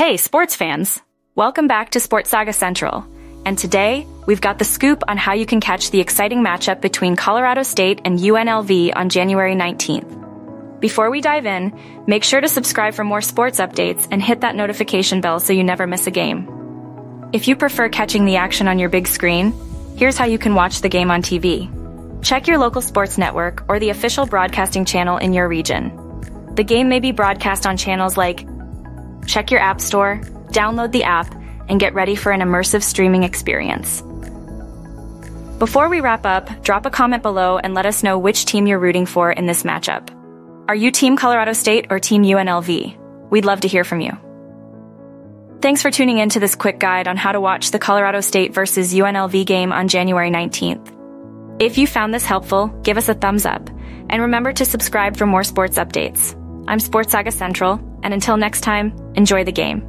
Hey, sports fans! Welcome back to Sports Saga Central. And today, we've got the scoop on how you can catch the exciting matchup between Colorado State and UNLV on January 19th. Before we dive in, make sure to subscribe for more sports updates and hit that notification bell so you never miss a game. If you prefer catching the action on your big screen, here's how you can watch the game on TV. Check your local sports network or the official broadcasting channel in your region. The game may be broadcast on channels like Check your app store, download the app, and get ready for an immersive streaming experience. Before we wrap up, drop a comment below and let us know which team you're rooting for in this matchup. Are you Team Colorado State or Team UNLV? We'd love to hear from you. Thanks for tuning in to this quick guide on how to watch the Colorado State versus UNLV game on January 19th. If you found this helpful, give us a thumbs up, and remember to subscribe for more sports updates. I'm Sports Saga Central, and until next time, enjoy the game.